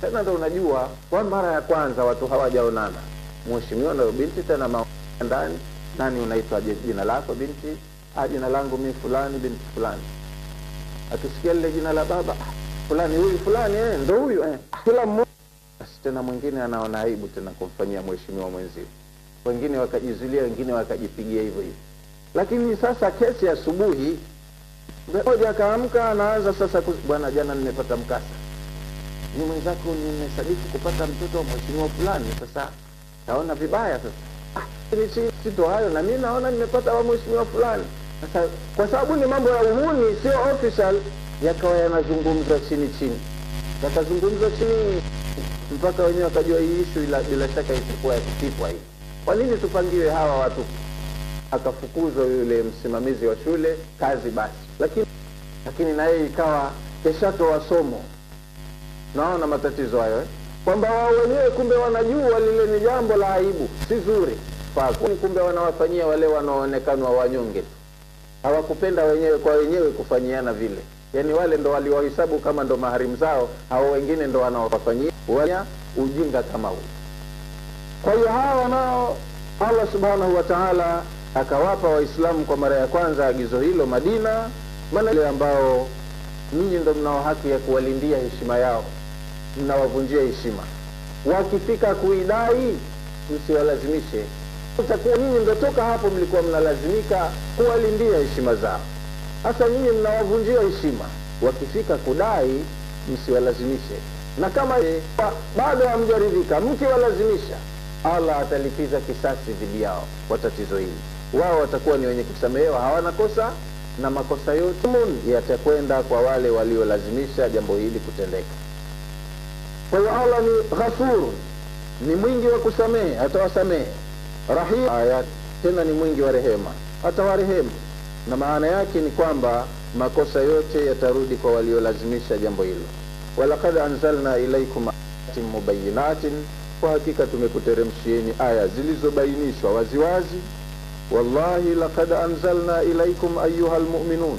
Tena ndo unajua kwa mara ya kwanza watu hawajaonana, mheshimiwa na binti tena ndani nani, unaitwa jina lako binti? Ah, jina langu mi fulani binti fulani. Akisikia lile jina la baba fulani, huyu fulani, eh, ndo huyu eh. Kila mmoja tena mwingine anaona aibu tena kumfanyia mheshimiwa mwenzio, wengine wakajizulia, wengine wakajipigia hivyo hivyo. Lakini sasa kesi asubuhi, mmoja akaamka anaanza sasa, bwana, jana nimepata mkasa, ni mwenzako, nimesadiki kupata mtoto wa mheshimiwa fulani, sasa taona vibaya sasa ah, sito hayo na mi naona nimepata wa mheshimiwa fulani. Sasa kwa sababu ni mambo ya uhuni, sio official, yakawa yanazungumzwa chini chini, yakazungumzwa chini mpaka wenyewe wakajua hii ishu, bila shaka isikuwa ya kutipwa hii. Kwa nini tupangiwe hawa watu? Akafukuzwa yule msimamizi wa shule kazi basi, lakini lakini na yeye ikawa keshatoa somo. Naona matatizo hayo eh? kwamba wao wenyewe kumbe wanajua lile ni jambo la aibu, si zuri kumbe wanawafanyia wale wanaoonekana wanyonge tu, hawakupenda wenyewe kwa wenyewe kufanyiana vile. Yani wale ndo waliwahesabu kama ndo maharimu zao, hao wengine ndo wanaowafanyia ujinga kama huu. Kwa hiyo hawa wanao Allah subhanahu wa ta'ala akawapa Waislamu kwa mara ya kwanza agizo hilo Madina, maana ambao ninyi ndo mnao haki ya kuwalindia heshima yao, mnawavunjia heshima. Wakifika kuidai, msiwalazimishe utakuwa nyinyi ndo toka hapo mlikuwa mnalazimika kuwalindia heshima zao. hasa nyinyi mnawavunjia heshima, wakifika kudai msiwalazimishe, na kama bado hamjaridhika mkiwalazimisha, Allah atalipiza kisasi dhidi yao kwa tatizo hili. Wao watakuwa ni wenye kusamehewa, hawana kosa, na makosa yote yatakwenda kwa wale waliolazimisha jambo hili kutendeka. Kwa hiyo Allah ni ghafur, ni mwingi wa kusamehe, atawasamehe rahim aya, tena ni mwingi wa rehema, atawarehemu. Na maana yake ni kwamba makosa yote yatarudi kwa waliolazimisha jambo hilo. walaqad anzalna ilaikum ayatin mubayinatin, kwa hakika tumekuteremshieni aya zilizobainishwa waziwazi. Wallahi laqad anzalna ilaikum ayuha lmuminun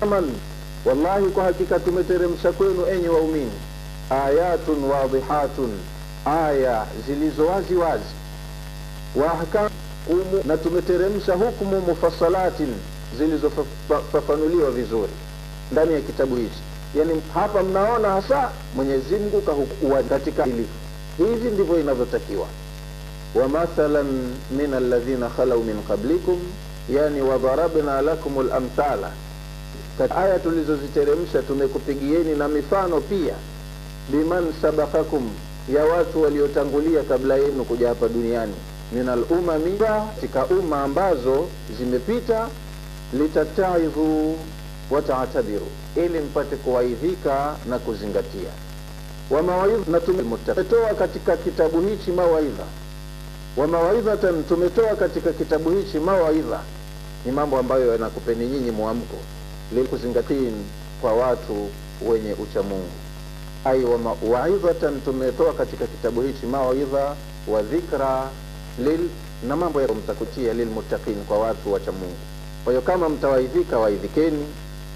aman, wallahi kwa hakika tumeteremsha kwenu enyi waumini, ayatun wadihatun, aya zilizo wazi wazi. Wa ahkam na tumeteremsha hukumu mufassalatin, zilizofafanuliwa vizuri ndani ya kitabu hichi. Yani hapa mnaona hasa mwenyezi mungu katika hili hivi ndivyo inavyotakiwa wa mathalan min alladhina khalau min qablikum yani wadharabna lakum lamthala katika aya tulizoziteremsha tumekupigieni na mifano pia biman sabakakum ya watu waliotangulia kabla yenu kuja hapa duniani. Min alumami katika umma ambazo zimepita litataidhu wataatabiru ili mpate kuwaidhika na kuzingatia. Wa mawaidha na tumetoa katika kitabu hichi mawaidha wa mawaidhatan tumetoa katika kitabu hichi mawaidha. Ni mambo ambayo yanakupeni nyinyi mwamko lilkuzingatin kwa watu wenye uchamungu. Ai waidhatan tumetoa katika kitabu hichi mawaidha wa dhikra lil na mambo ya mtakutia lilmuttaqin kwa watu wachamungu. kwa hiyo kama mtawaidhika waidhikeni.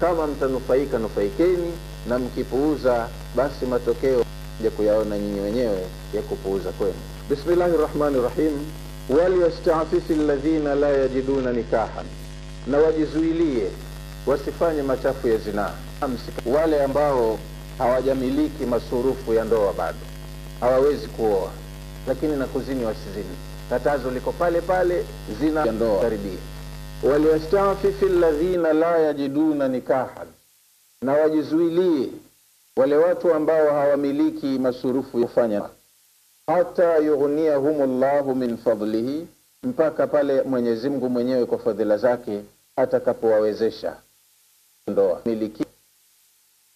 Kama mtanufaika nufaikeni. Na mkipuuza basi matokeo ya kuyaona nyinyi wenyewe ya kupuuza kwenu. Bismillahi rahmani rahim walyastafifi ladhina la yajiduna nikahan. Na wajizuilie wasifanye machafu ya zinaa. Wale ambao hawajamiliki masurufu ya ndoa bado. Hawawezi kuoa. Lakini na kuzini wasizini. Katazo liko pale pale zina ya ndoa. Karibia. Waliyastafifi ladhina la yajiduna nikahan. Na wajizuilie wale watu ambao hawamiliki masurufu yafanya hata yughniyahum llahu min fadlihi mpaka pale mwenyezi mungu mwenyewe kwa fadhila zake atakapowawezesha ndoa. Miliki.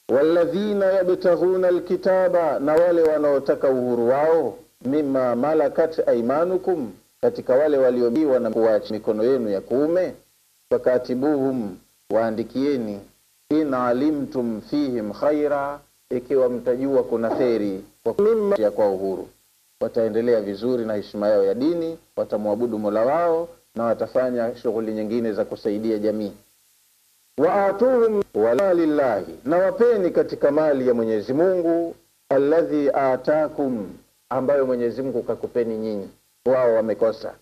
Walladhina yabtaghuna alkitaba na wale wanaotaka uhuru wao mima malakat aimanukum katika wale waliobiwa na kuwacha mikono yenu ya kuume fakatibuhum waandikieni in alimtum fihim khaira ikiwa mtajua kuna kheri kwa uhuru wataendelea vizuri na heshima yao ya dini watamwabudu mola wao na watafanya shughuli nyingine za kusaidia jamii. Waatuhum wala lillahi na wapeni katika mali ya mwenyezi mungu alladhi atakum ambayo mwenyezi mungu kakupeni nyinyi. Wao wamekosa.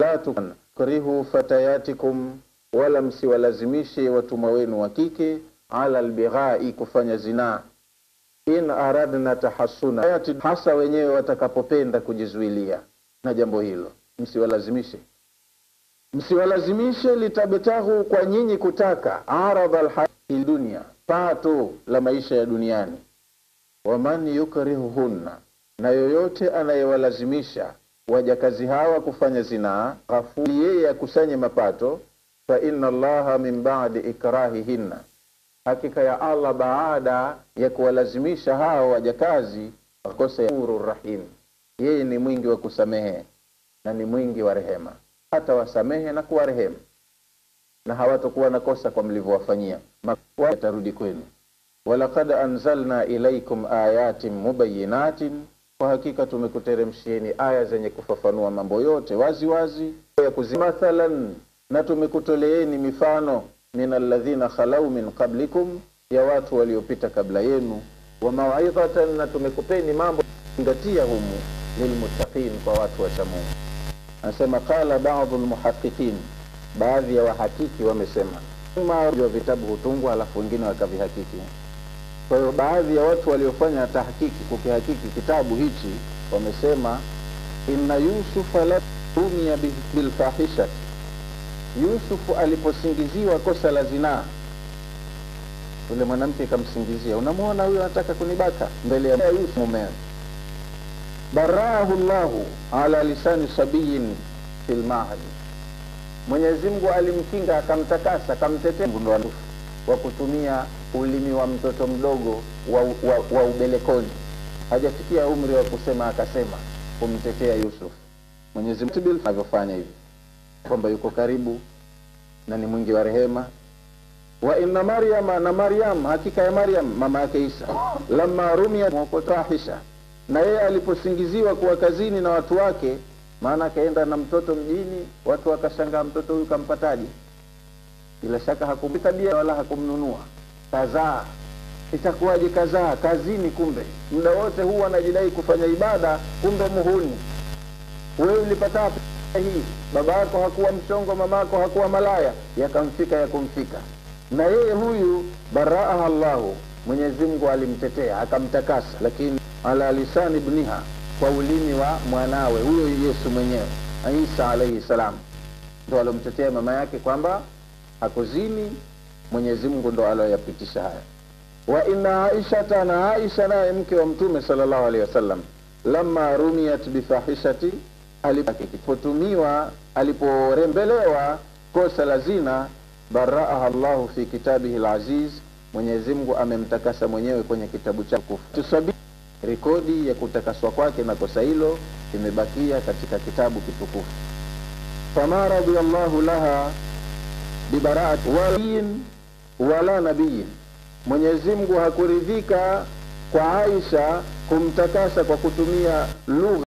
La tukrihu fatayatikum wala msiwalazimishe watumwa wenu wa kike ala lbighai kufanya zinaa in aradna tahasuna hasa wenyewe watakapopenda kujizuilia na jambo hilo. Msiwalazimishe. Msiwalazimishe litabetahu kwa nyinyi kutaka aradha lhayati dunia pato la maisha ya duniani. Waman yukrihuhunna na yoyote anayewalazimisha wajakazi hawa kufanya zinaa ghafuli yeye akusanye mapato fa inna allaha min badi ikrahihinna hakika ya allah baada ya kuwalazimisha hao wajakazi makosa ya ghafuru rahim. Yeye ni mwingi wa kusamehe na ni mwingi wa rehema. Hata wasamehe na kuwa rehemu na hawatokuwa na kosa kwa mlivyowafanyia. Yatarudi kwenu. Walaqad anzalna ilaikum ayatin mubayinatin. Kwa hakika tumekuteremshieni aya zenye kufafanua mambo yote wazi wazi ya kuzimathalan, na tumekutoleeni mifano min alladhina khalau min qablikum ya watu waliopita kabla yenu. Wa mawaidhatan na tumekupeni mambo zingatia humu. Lilmuttaqin kwa watu wacha mungu anasema qala badu lmuhaqiqin baadhi ya wahakiki wamesema wa vitabu hutungwa alafu wengine wakavihakiki. Kwa hiyo baadhi ya watu waliofanya tahakiki kukihakiki kitabu hichi wamesema inna yusufa la tumia bilfahishati yusufu aliposingiziwa kosa la zinaa yule mwanamke kamsingizia unamwona huyo anataka kunibaka mbele ya yusuf barahu llahu ala lisani sabiyin fi lmahdi mwenyezi mungu alimkinga akamtakasa akamtetea. Wa kutumia ulimi wa mtoto mdogo wa, wa, wa ubelekoni. Hajafikia umri wa kusema akasema kumtetea yusuf mwenyezi mungu hivi kwamba yuko karibu na ni mwingi wa rehema. Wa inna maryama na maryam hakika ya maryam mama yake isa. Lama rumia mwokotahisha na yeye aliposingiziwa kuwa kazini na watu wake maana akaenda na mtoto mjini watu wakashangaa mtoto huyu kampataji bila shaka hakumtabia wala hakumnunua. Kazaa. Itakuwaje kazaa? Kazini kumbe. Muda wote huu anajidai kufanya ibada kumbe muhuni. Wewe ulipata hii baba yako hakuwa mchongo mama yako hakuwa malaya. Yakamfika yakumfika. na yeye huyu baraaha llahu mwenyezimngu alimtetea akamtakasa. Lakini ala lisani bniha kwa ulimi wa mwanawe huyo yesu mwenyewe isa alaihi salam. Ndo alomtetea mama yake kwamba hakuzini mwenyezi mungu ndo aloyapitisha haya. Wa inna aishata na aisha naye mke wa mtume salllahu alehi wasallam lama rumiat bifahishati alipotumiwa aliporembelewa kosa la zina baraaha llahu fi kitabihi laziz mwenyezi mungu amemtakasa mwenyewe kwenye kitabu cha kufu rekodi ya kutakaswa kwake na kosa hilo imebakia katika kitabu kitukufu. Fama radia llahu laha bibaraati wala nabiyin mwenyezi mungu hakuridhika kwa aisha kumtakasa kwa kutumia lugha